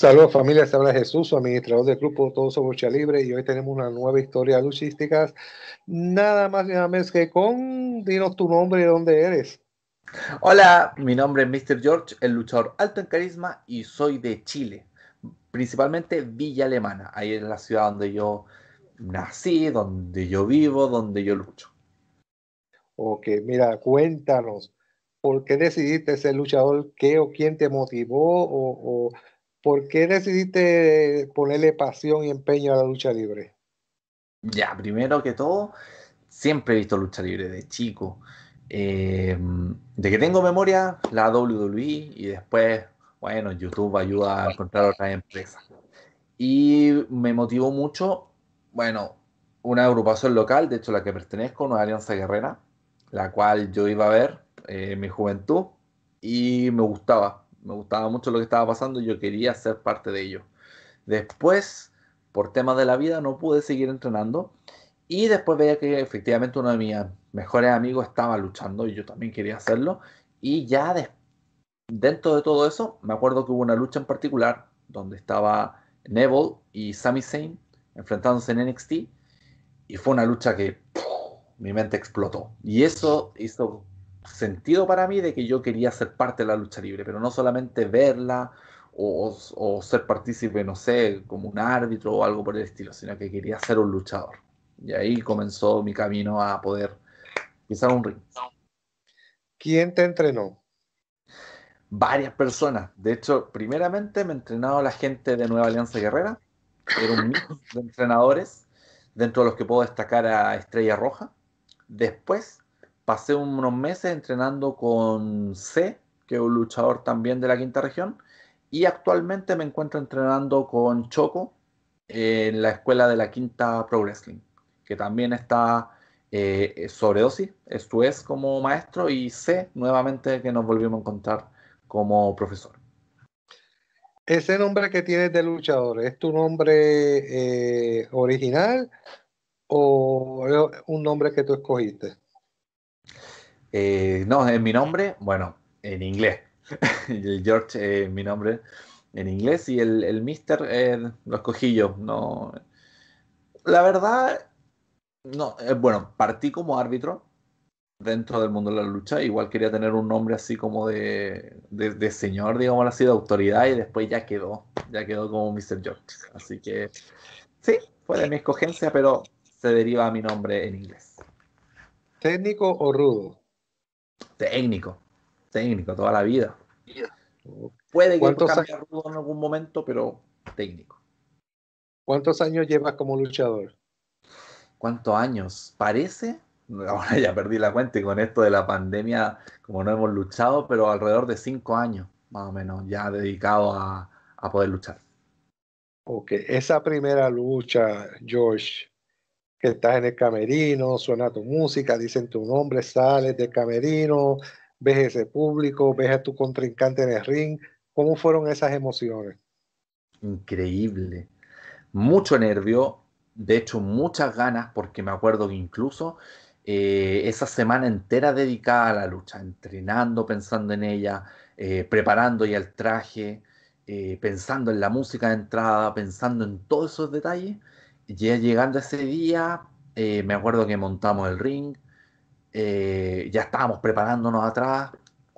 Saludos familia, se habla Jesús, administrador del grupo Todos Somos Lucha Libre y hoy tenemos una nueva historia luchística, nada más y nada menos que con, dinos tu nombre y dónde eres. Hola, mi nombre es Mr. George, el luchador alto en carisma y soy de Chile, principalmente Villa Alemana, ahí es la ciudad donde yo nací, donde yo vivo, donde yo lucho. Ok, mira, cuéntanos, ¿por qué decidiste ser luchador? ¿Qué o quién te motivó? ¿O, o ¿Por qué decidiste ponerle pasión y empeño a la lucha libre? Ya, primero que todo, siempre he visto lucha libre de chico. Eh, de que tengo memoria, la WWE y después, bueno, YouTube ayuda a encontrar otras empresas. Y me motivó mucho, bueno, una agrupación local, de hecho la que pertenezco, una Alianza Guerrera, la cual yo iba a ver eh, en mi juventud y me gustaba me gustaba mucho lo que estaba pasando y yo quería ser parte de ello. Después, por temas de la vida, no pude seguir entrenando y después veía que efectivamente uno de mis mejores amigos estaba luchando y yo también quería hacerlo. Y ya dentro de todo eso, me acuerdo que hubo una lucha en particular donde estaba Neville y Sami Zayn enfrentándose en NXT y fue una lucha que mi mente explotó. Y eso hizo sentido para mí de que yo quería ser parte de la lucha libre, pero no solamente verla o, ser partícipe, no sé, como un árbitro o algo por el estilo, sino que quería ser un luchador. Y ahí comenzó mi camino a poder pisar un ring. ¿Quién te entrenó? Varias personas. De hecho, primeramente me entrenado la gente de Nueva Alianza Guerrera. Era un mix de entrenadores, dentro de los que puedo destacar a Estrella Roja. Después pasé unos meses entrenando con C, que es un luchador también de la quinta región, y actualmente me encuentro entrenando con Choco en la escuela de la quinta Pro Wrestling, que también está eh, sobre dosis, esto es como maestro, y C nuevamente que nos volvimos a encontrar como profesor. Ese nombre que tienes de luchador, ¿es tu nombre eh, original o es un nombre que tú escogiste? Eh, no, en mi nombre, bueno, en inglés. el George es mi nombre en inglés y el, el Mister eh, lo escogí yo. No, la verdad, no, eh, bueno, partí como árbitro dentro del mundo de la lucha. Igual quería tener un nombre así como de, de, señor, digamos así, de autoridad y después ya quedó, ya quedó como Mr. George. Así que sí, fue de mi escogencia, pero se deriva a mi nombre en inglés. ¿Técnico o rudo? Técnico, técnico, toda la vida. Puede que cambie rudo en algún momento, pero técnico. ¿Cuántos años llevas como luchador? ¿Cuántos años? Parece, ahora ya perdí la cuenta y con esto de la pandemia, como no hemos luchado, pero alrededor de cinco años, más o menos, ya dedicado a, a poder luchar. Ok, esa primera lucha, George, que estás en el camerino, suena tu música, dicen tu nombre, sales del camerino, ves ese público, ves a tu contrincante en el ring. ¿Cómo fueron esas emociones? Increíble. Mucho nervio, de hecho muchas ganas, porque me acuerdo que incluso eh, esa semana entera dedicada a la lucha, entrenando, pensando en ella, eh, preparando ya el traje, eh, pensando en la música de entrada, pensando en todos esos detalles ya llegando ese día, me acuerdo que montamos el ring, ya estábamos preparándonos atrás,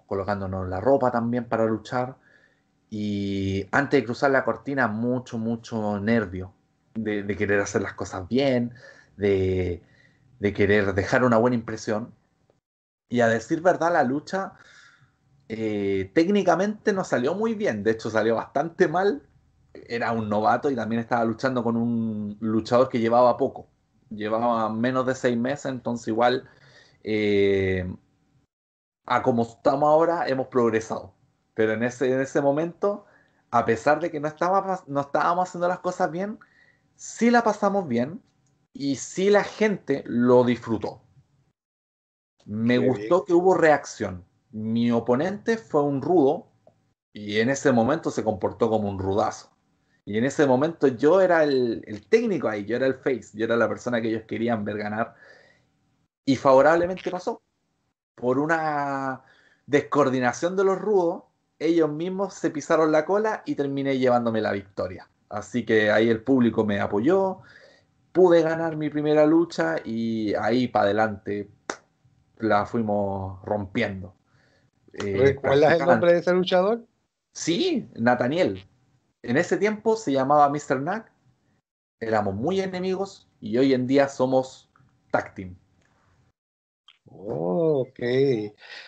colocándonos la ropa también para luchar. Y antes de cruzar la cortina, mucho, mucho nervio de, querer hacer las cosas bien, de, querer dejar una buena impresión. Y a decir verdad, la lucha eh, técnicamente no salió muy bien, de hecho salió bastante mal era un novato y también estaba luchando con un luchador que llevaba poco. Llevaba menos de seis meses, entonces igual eh, a como estamos ahora hemos progresado. Pero en ese, en ese momento, a pesar de que no, estaba, no estábamos haciendo las cosas bien, sí la pasamos bien y sí la gente lo disfrutó. Me gustó que hubo reacción. Mi oponente fue un rudo y en ese momento se comportó como un rudazo. Y en ese momento yo era el, el, técnico ahí, yo era el face, yo era la persona que ellos querían ver ganar. Y favorablemente pasó. Por una descoordinación de los rudos, ellos mismos se pisaron la cola y terminé llevándome la victoria. Así que ahí el público me apoyó, pude ganar mi primera lucha y ahí para adelante la fuimos rompiendo. Eh, ¿Recuerdas el nombre de ese luchador? Sí, Nathaniel. En ese tiempo se llamaba Mr. Knack. Éramos muy enemigos y hoy en día somos tag team. Oh, ok.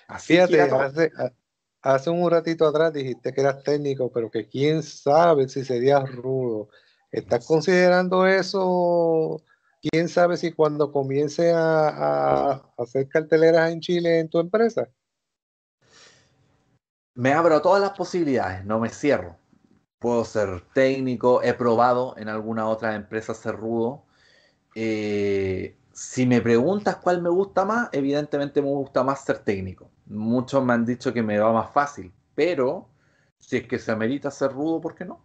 Así Fíjate, hace, hace, un ratito atrás dijiste que eras técnico, pero que quién sabe si serías rudo. ¿Estás considerando eso? ¿Quién sabe si cuando comience a, hacer carteleras en Chile en tu empresa? Me abro todas las posibilidades, no me cierro. Puedo ser técnico, he probado en alguna otra empresa ser rudo. Eh, si me preguntas cuál me gusta más, evidentemente me gusta más ser técnico. Muchos me han dicho que me va más fácil, pero si es que se amerita ser rudo, ¿por qué no?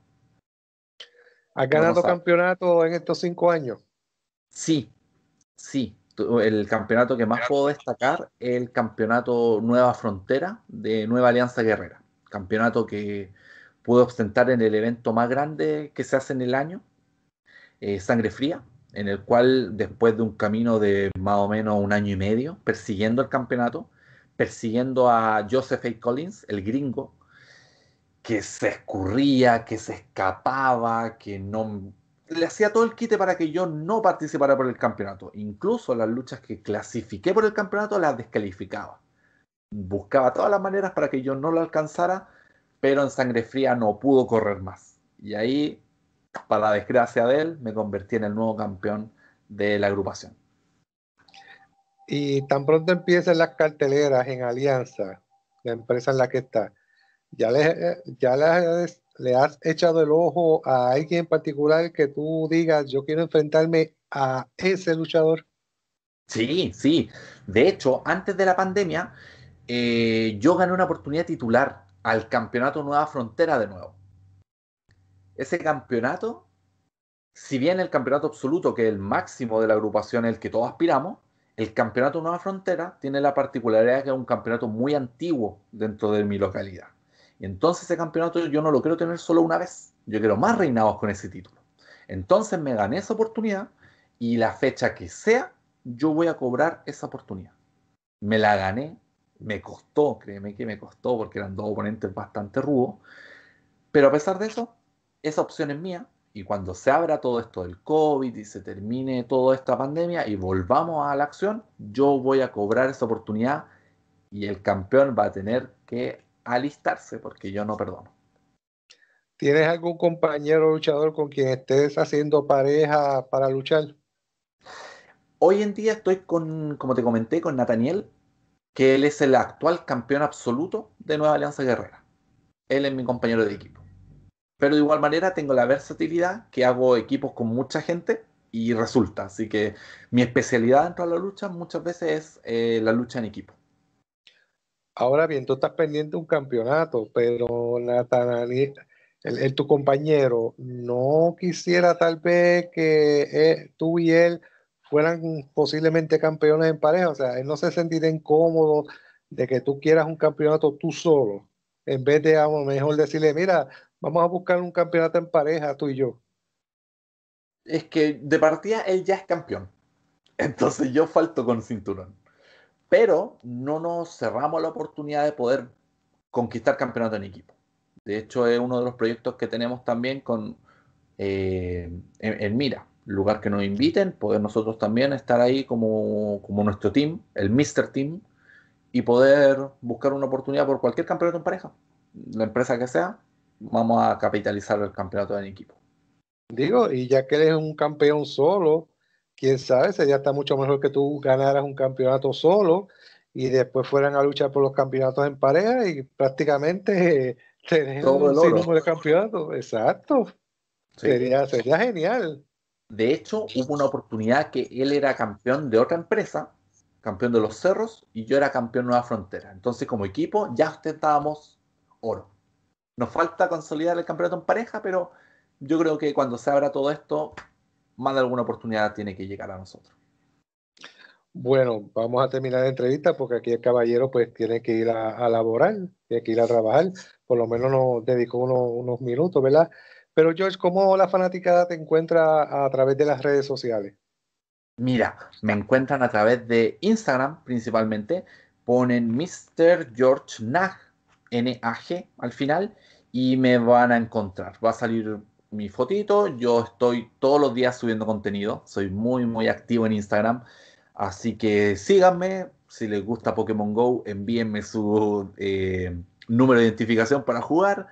¿Has ganado campeonato en estos cinco años? Sí, sí. El campeonato que más puedo destacar es el campeonato Nueva Frontera de Nueva Alianza Guerrera. Campeonato que pude ostentar en el evento más grande que se hace en el año, eh, Sangre Fría, en el cual después de un camino de más o menos un año y medio persiguiendo el campeonato, persiguiendo a Joseph A. Collins, el gringo, que se escurría, que se escapaba, que no... Le hacía todo el quite para que yo no participara por el campeonato. Incluso las luchas que clasifiqué por el campeonato las descalificaba. Buscaba todas las maneras para que yo no lo alcanzara, pero en sangre fría no pudo correr más. Y ahí, para la desgracia de él, me convertí en el nuevo campeón de la agrupación. Y tan pronto empiezan las carteleras en Alianza, la empresa en la que está, ¿Ya le, ya le, has echado el ojo a alguien en particular que tú digas, yo quiero enfrentarme a ese luchador? Sí, sí. De hecho, antes de la pandemia, eh, yo gané una oportunidad titular al campeonato Nueva Frontera de nuevo. Ese campeonato, si bien el campeonato absoluto, que es el máximo de la agrupación, el que todos aspiramos, el campeonato Nueva Frontera tiene la particularidad de que es un campeonato muy antiguo dentro de mi localidad. Entonces ese campeonato yo no lo quiero tener solo una vez. Yo quiero más reinados con ese título. Entonces me gané esa oportunidad y la fecha que sea, yo voy a cobrar esa oportunidad. Me la gané, me costó, créeme que me costó porque eran dos oponentes bastante rudos. Pero a pesar de eso, esa opción es mía. Y cuando se abra todo esto del COVID y se termine toda esta pandemia y volvamos a la acción, yo voy a cobrar esa oportunidad y el campeón va a tener que alistarse, porque yo no perdono. ¿Tienes algún compañero luchador con quien estés haciendo pareja para luchar? Hoy en día estoy con, como te comenté, con Nathaniel, que él es el actual campeón absoluto de Nueva Alianza Guerrera. Él es mi compañero de equipo. Pero de igual manera tengo la versatilidad que hago equipos con mucha gente y resulta. Así que mi especialidad dentro de la lucha muchas veces es eh, la lucha en equipo. Ahora bien, tú estás pendiente de un campeonato, pero Natanael, el, tu compañero, no quisiera tal vez que eh, tú y él fueran posiblemente campeones en pareja. O sea, él no se sentiría incómodo de que tú quieras un campeonato tú solo, en vez de a lo mejor decirle, mira, vamos a buscar un campeonato en pareja, tú y yo. Es que de partida él ya es campeón. Entonces yo falto con cinturón pero no nos cerramos la oportunidad de poder conquistar campeonato en equipo. De hecho, es uno de los proyectos que tenemos también con eh, en, Mira, lugar que nos inviten, poder nosotros también estar ahí como, como nuestro team, el Mr. Team, y poder buscar una oportunidad por cualquier campeonato en pareja. La empresa que sea, vamos a capitalizar el campeonato en equipo. Digo, y ya que eres un campeón solo, quién sabe, sería hasta mucho mejor que tú ganaras un campeonato solo y después fueran a luchar por los campeonatos en pareja y prácticamente tener un número de campeonatos. Exacto. Sería, sería genial. De hecho, hubo una oportunidad que él era campeón de otra empresa, campeón de los cerros, y yo era campeón Nueva Frontera. Entonces, como equipo, ya ostentábamos oro. Nos falta consolidar el campeonato en pareja, pero yo creo que cuando se abra todo esto, más de alguna oportunidad tiene que llegar a nosotros. Bueno, vamos a terminar la entrevista porque aquí el caballero pues tiene que ir a, laborar, tiene que ir a trabajar, por lo menos nos dedicó unos, minutos, ¿verdad? Pero George, ¿cómo la fanaticada te encuentra a través de las redes sociales? Mira, me encuentran a través de Instagram principalmente, ponen Mr. George Nag, N-A-G al final, y me van a encontrar. Va a salir mi fotito, yo estoy todos los días subiendo contenido, soy muy, muy activo en Instagram. Así que síganme, si les gusta Pokémon Go, envíenme su eh, número de identificación para jugar.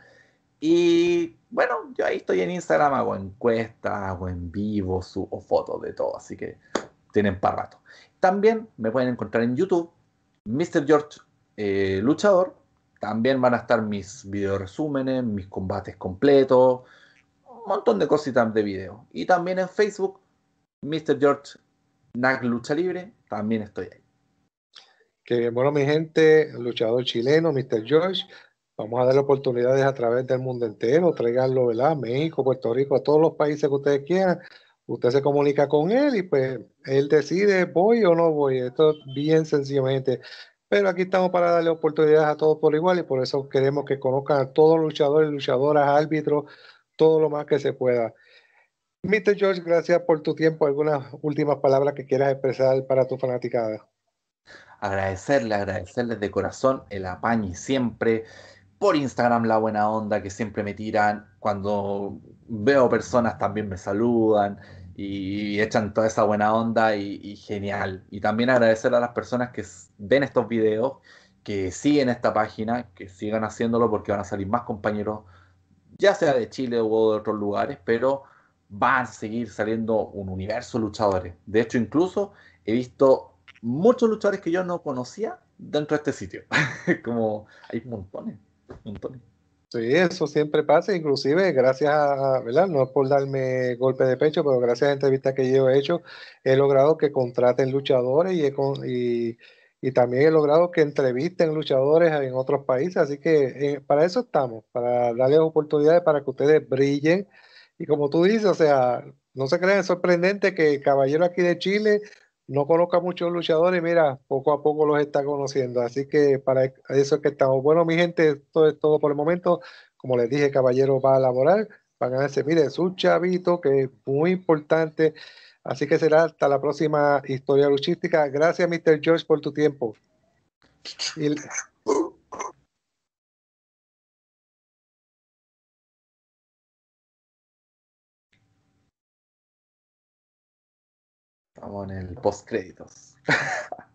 Y bueno, yo ahí estoy en Instagram, hago encuestas, hago en vivo, subo fotos de todo, así que tienen para rato. También me pueden encontrar en YouTube, Mr. George eh, Luchador. También van a estar mis video resúmenes, mis combates completos, un montón de cositas de video. Y también en Facebook, Mr. George NAC Lucha Libre, también estoy ahí. Que bueno, mi gente, luchador chileno, Mr. George, vamos a darle oportunidades a través del mundo entero, traiganlo, ¿verdad? México, Puerto Rico, a todos los países que ustedes quieran. Usted se comunica con él y pues él decide voy o no voy. Esto es bien sencillamente. Pero aquí estamos para darle oportunidades a todos por igual y por eso queremos que conozcan a todos los luchadores, luchadoras, árbitros, todo lo más que se pueda. Mr. George, gracias por tu tiempo. ¿Algunas últimas palabras que quieras expresar para tu fanaticada? Agradecerle, agradecerles de corazón el apaño siempre. Por Instagram la buena onda que siempre me tiran. Cuando veo personas también me saludan y echan toda esa buena onda y, genial. Y también agradecer a las personas que ven estos videos, que siguen esta página, que sigan haciéndolo porque van a salir más compañeros, ya sea de Chile o de otros lugares, pero van a seguir saliendo un universo de luchadores. De hecho, incluso he visto muchos luchadores que yo no conocía dentro de este sitio. Como hay montones, montones. Sí, eso siempre pasa, inclusive gracias a, ¿verdad? No es por darme golpe de pecho, pero gracias a entrevistas que yo he hecho, he logrado que contraten luchadores y, y, también he logrado que entrevisten luchadores en otros países, así que eh, para eso estamos, para darles oportunidades para que ustedes brillen y como tú dices, o sea, no se crean, sorprendente que Caballero aquí de Chile no conozca muchos luchadores mira, poco a poco los está conociendo. Así que para eso es que estamos. Bueno, mi gente, esto es todo por el momento. Como les dije, Caballero va a laborar, va a ganarse, mire, es un chavito que es muy importante. Así que será hasta la próxima historia luchística. Gracias, Mr. George, por tu tiempo. Estamos en el post créditos.